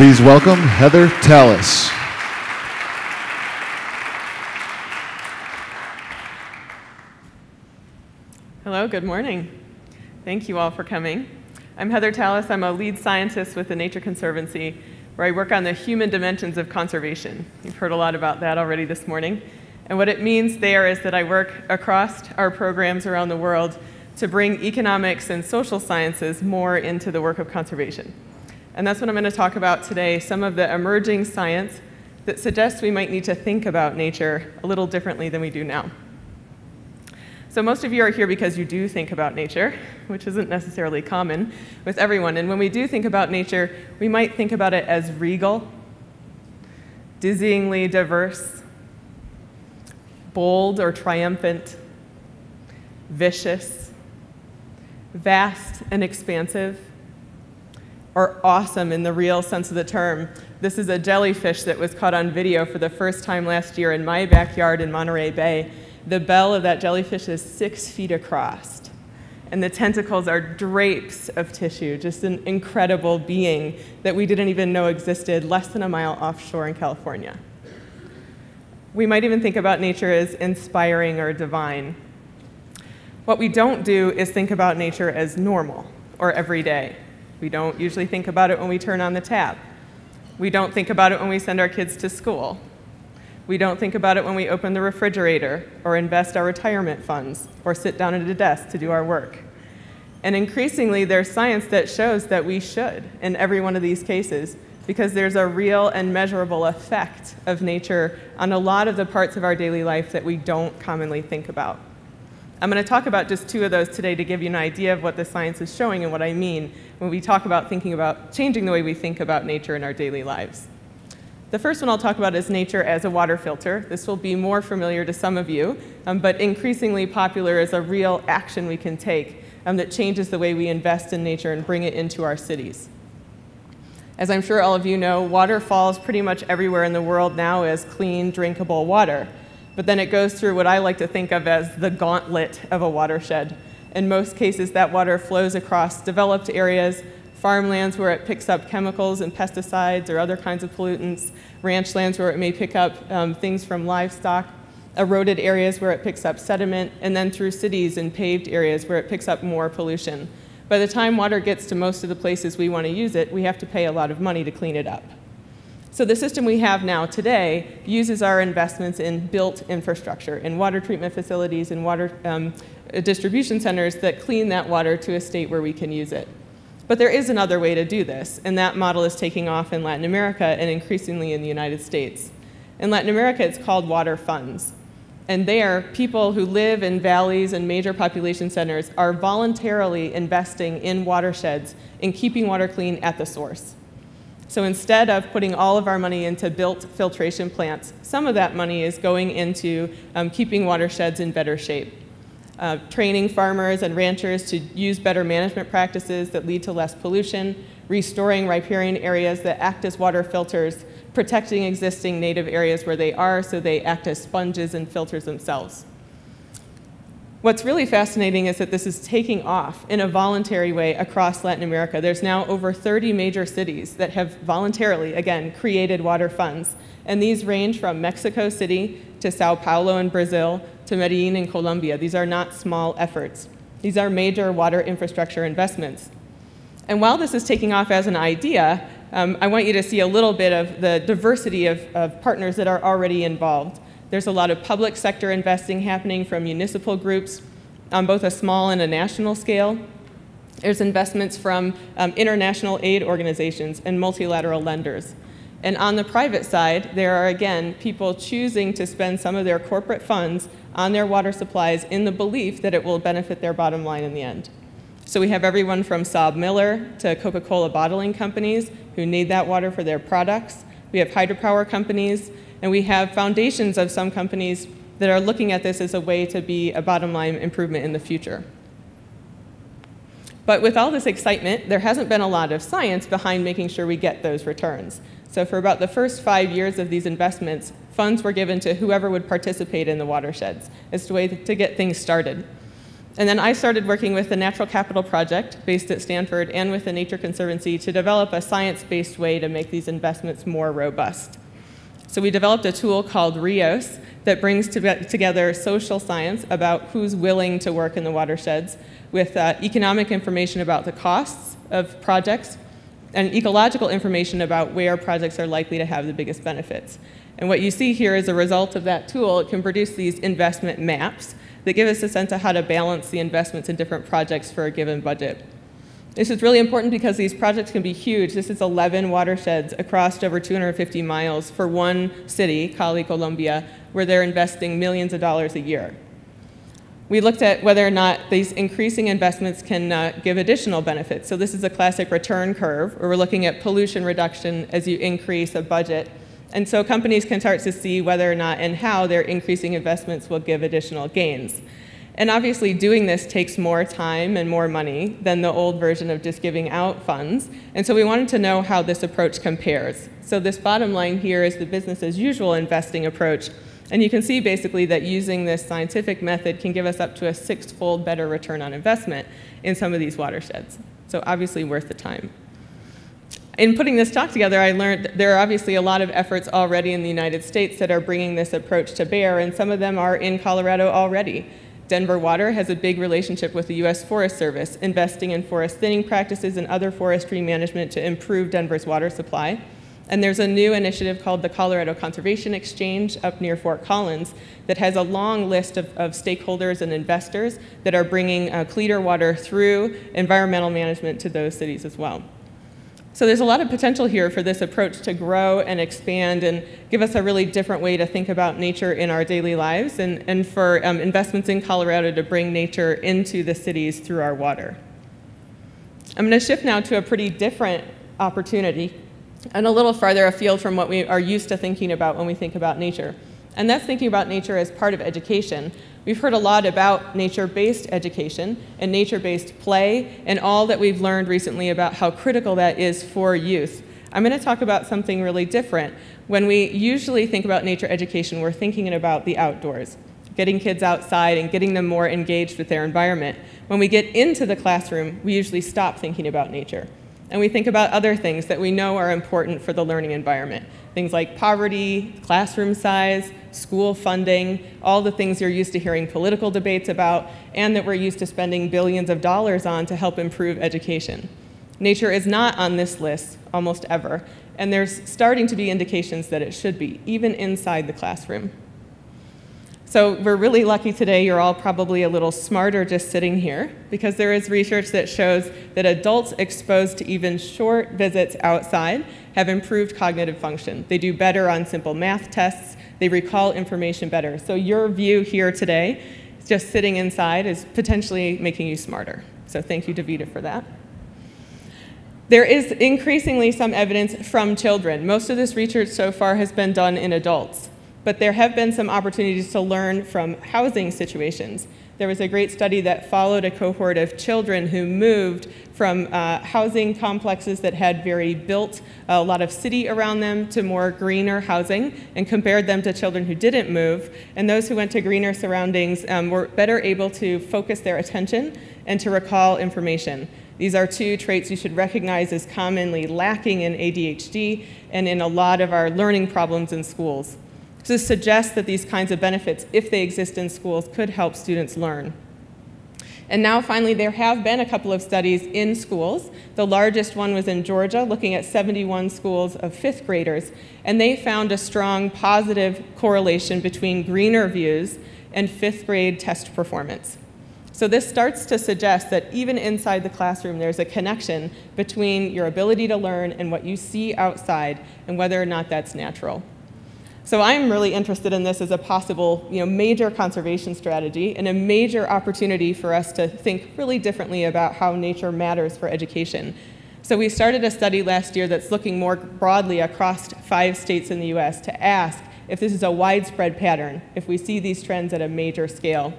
Please welcome Heather Tallis. Hello, good morning. Thank you all for coming. I'm Heather Tallis. I'm a lead scientist with the Nature Conservancy, where I work on the human dimensions of conservation. You've heard a lot about that already this morning. And what it means there is that I work across our programs around the world to bring economics and social sciences more into the work of conservation. And that's what I'm going to talk about today, some of the emerging science that suggests we might need to think about nature a little differently than we do now. So most of you are here because you do think about nature, which isn't necessarily common with everyone. And when we do think about nature, we might think about it as regal, dizzyingly diverse, bold or triumphant, vicious, vast and expansive, or awesome in the real sense of the term. This is a jellyfish that was caught on video for the first time last year in my backyard in Monterey Bay. The bell of that jellyfish is six feet across, and the tentacles are drapes of tissue, just an incredible being that we didn't even know existed less than a mile offshore in California. We might even think about nature as inspiring or divine. What we don't do is think about nature as normal or everyday. We don't usually think about it when we turn on the tap. We don't think about it when we send our kids to school. We don't think about it when we open the refrigerator or invest our retirement funds or sit down at a desk to do our work. And increasingly, there's science that shows that we should in every one of these cases because there's a real and measurable effect of nature on a lot of the parts of our daily life that we don't commonly think about. I'm going to talk about just two of those today to give you an idea of what the science is showing and what I mean when we talk about thinking about changing the way we think about nature in our daily lives. The first one I'll talk about is nature as a water filter. This will be more familiar to some of you, um, but increasingly popular as a real action we can take um, that changes the way we invest in nature and bring it into our cities. As I'm sure all of you know, water falls pretty much everywhere in the world now as clean, drinkable water. But then it goes through what I like to think of as the gauntlet of a watershed. In most cases, that water flows across developed areas, farmlands where it picks up chemicals and pesticides or other kinds of pollutants, ranch lands where it may pick up um, things from livestock, eroded areas where it picks up sediment, and then through cities and paved areas where it picks up more pollution. By the time water gets to most of the places we want to use it, we have to pay a lot of money to clean it up. So the system we have now today uses our investments in built infrastructure, in water treatment facilities and water um, distribution centers that clean that water to a state where we can use it. But there is another way to do this, and that model is taking off in Latin America and increasingly in the United States. In Latin America, it's called water funds. And there, people who live in valleys and major population centers are voluntarily investing in watersheds in keeping water clean at the source. So instead of putting all of our money into built filtration plants, some of that money is going into um, keeping watersheds in better shape. Uh, training farmers and ranchers to use better management practices that lead to less pollution, restoring riparian areas that act as water filters, protecting existing native areas where they are so they act as sponges and filters themselves. What's really fascinating is that this is taking off in a voluntary way across Latin America. There's now over 30 major cities that have voluntarily, again, created water funds. And these range from Mexico City to Sao Paulo in Brazil to Medellin in Colombia. These are not small efforts. These are major water infrastructure investments. And while this is taking off as an idea, um, I want you to see a little bit of the diversity of, of partners that are already involved. There's a lot of public sector investing happening from municipal groups on both a small and a national scale. There's investments from um, international aid organizations and multilateral lenders. And on the private side, there are again people choosing to spend some of their corporate funds on their water supplies in the belief that it will benefit their bottom line in the end. So we have everyone from SABMiller to Coca-Cola bottling companies who need that water for their products. We have hydropower companies, and we have foundations of some companies that are looking at this as a way to be a bottom line improvement in the future. But with all this excitement, there hasn't been a lot of science behind making sure we get those returns. So for about the first five years of these investments, funds were given to whoever would participate in the watersheds as a way to get things started. And then I started working with the Natural Capital Project based at Stanford and with the Nature Conservancy to develop a science based way to make these investments more robust. So we developed a tool called RIOS that brings to together social science about who's willing to work in the watersheds with uh, economic information about the costs of projects and ecological information about where projects are likely to have the biggest benefits. And what you see here is a result of that tool. It can produce these investment maps that give us a sense of how to balance the investments in different projects for a given budget. This is really important because these projects can be huge. This is 11 watersheds across over 250 miles for one city, Cali, Colombia, where they're investing millions of dollars a year. We looked at whether or not these increasing investments can uh, give additional benefits. So this is a classic return curve, where we're looking at pollution reduction as you increase a budget and so companies can start to see whether or not and how their increasing investments will give additional gains. And obviously, doing this takes more time and more money than the old version of just giving out funds. And so we wanted to know how this approach compares. So this bottom line here is the business as usual investing approach. And you can see basically that using this scientific method can give us up to a six-fold better return on investment in some of these watersheds. So obviously worth the time in putting this talk together, I learned there are obviously a lot of efforts already in the United States that are bringing this approach to bear, and some of them are in Colorado already. Denver Water has a big relationship with the U.S. Forest Service, investing in forest thinning practices and other forestry management to improve Denver's water supply. And there's a new initiative called the Colorado Conservation Exchange up near Fort Collins that has a long list of, of stakeholders and investors that are bringing uh, cleaner water through environmental management to those cities as well. So there's a lot of potential here for this approach to grow and expand and give us a really different way to think about nature in our daily lives and, and for um, investments in Colorado to bring nature into the cities through our water. I'm going to shift now to a pretty different opportunity and a little farther afield from what we are used to thinking about when we think about nature. And that's thinking about nature as part of education, We've heard a lot about nature-based education and nature-based play and all that we've learned recently about how critical that is for youth. I'm going to talk about something really different. When we usually think about nature education, we're thinking about the outdoors, getting kids outside and getting them more engaged with their environment. When we get into the classroom, we usually stop thinking about nature. And we think about other things that we know are important for the learning environment. Things like poverty, classroom size, school funding, all the things you're used to hearing political debates about, and that we're used to spending billions of dollars on to help improve education. Nature is not on this list almost ever, and there's starting to be indications that it should be, even inside the classroom. So we're really lucky today. You're all probably a little smarter just sitting here because there is research that shows that adults exposed to even short visits outside have improved cognitive function. They do better on simple math tests. They recall information better. So your view here today, just sitting inside, is potentially making you smarter. So thank you, DaVita, for that. There is increasingly some evidence from children. Most of this research so far has been done in adults but there have been some opportunities to learn from housing situations. There was a great study that followed a cohort of children who moved from uh, housing complexes that had very built, a lot of city around them, to more greener housing, and compared them to children who didn't move. And those who went to greener surroundings um, were better able to focus their attention and to recall information. These are two traits you should recognize as commonly lacking in ADHD and in a lot of our learning problems in schools to suggest that these kinds of benefits, if they exist in schools, could help students learn. And now finally, there have been a couple of studies in schools. The largest one was in Georgia, looking at 71 schools of fifth graders, and they found a strong positive correlation between greener views and fifth grade test performance. So this starts to suggest that even inside the classroom, there's a connection between your ability to learn and what you see outside and whether or not that's natural. So I'm really interested in this as a possible you know, major conservation strategy and a major opportunity for us to think really differently about how nature matters for education. So we started a study last year that's looking more broadly across five states in the US to ask if this is a widespread pattern, if we see these trends at a major scale.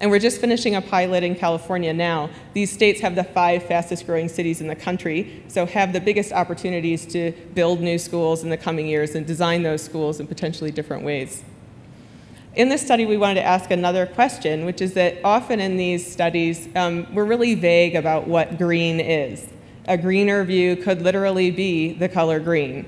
And we're just finishing a pilot in California now. These states have the five fastest growing cities in the country, so have the biggest opportunities to build new schools in the coming years and design those schools in potentially different ways. In this study, we wanted to ask another question, which is that often in these studies, um, we're really vague about what green is. A greener view could literally be the color green,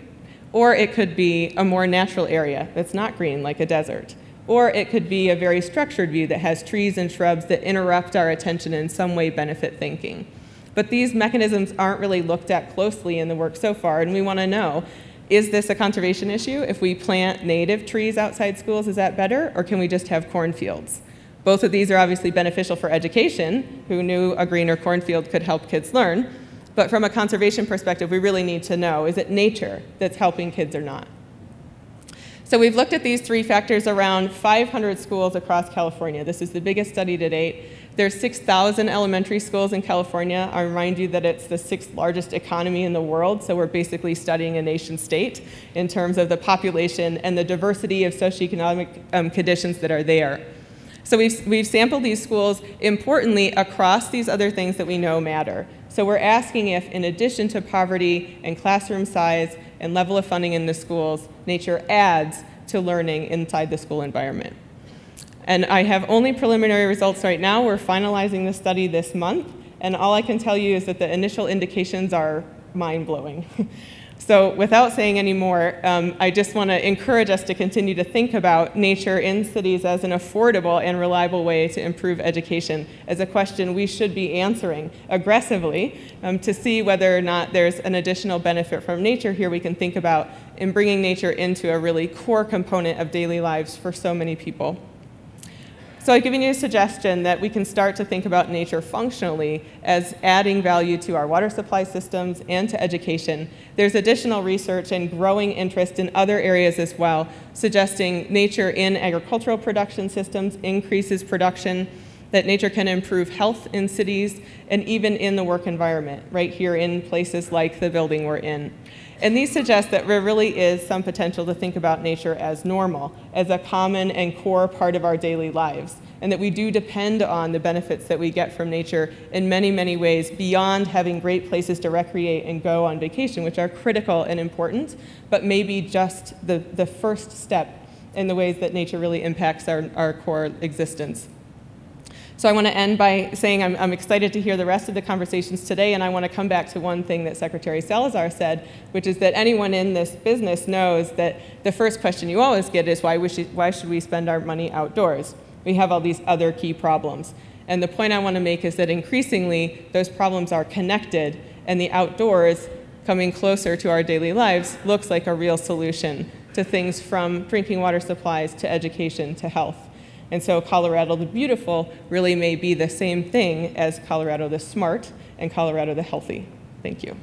or it could be a more natural area that's not green, like a desert. Or it could be a very structured view that has trees and shrubs that interrupt our attention and in some way benefit thinking. But these mechanisms aren't really looked at closely in the work so far, and we want to know is this a conservation issue? If we plant native trees outside schools, is that better? Or can we just have cornfields? Both of these are obviously beneficial for education. Who knew a greener cornfield could help kids learn? But from a conservation perspective, we really need to know is it nature that's helping kids or not? So we've looked at these three factors around 500 schools across California. This is the biggest study to date. There's 6,000 elementary schools in California. I remind you that it's the sixth largest economy in the world, so we're basically studying a nation state in terms of the population and the diversity of socioeconomic um, conditions that are there. So we've, we've sampled these schools, importantly, across these other things that we know matter. So we're asking if, in addition to poverty and classroom size and level of funding in the schools, nature adds to learning inside the school environment. And I have only preliminary results right now. We're finalizing the study this month, and all I can tell you is that the initial indications are mind-blowing. So without saying any more, um, I just want to encourage us to continue to think about nature in cities as an affordable and reliable way to improve education as a question we should be answering aggressively um, to see whether or not there's an additional benefit from nature here we can think about in bringing nature into a really core component of daily lives for so many people. So I've given you a suggestion that we can start to think about nature functionally as adding value to our water supply systems and to education. There's additional research and growing interest in other areas as well, suggesting nature in agricultural production systems increases production, that nature can improve health in cities and even in the work environment, right here in places like the building we're in. And these suggest that there really is some potential to think about nature as normal, as a common and core part of our daily lives, and that we do depend on the benefits that we get from nature in many, many ways beyond having great places to recreate and go on vacation, which are critical and important, but maybe just the, the first step in the ways that nature really impacts our, our core existence. So I want to end by saying I'm, I'm, excited to hear the rest of the conversations today, and I want to come back to one thing that Secretary Salazar said, which is that anyone in this business knows that the first question you always get is why, should, why should we spend our money outdoors? We have all these other key problems. And the point I want to make is that increasingly those problems are connected, and the outdoors coming closer to our daily lives looks like a real solution to things from drinking water supplies to education to health. And so Colorado the Beautiful really may be the same thing as Colorado the Smart and Colorado the Healthy. Thank you.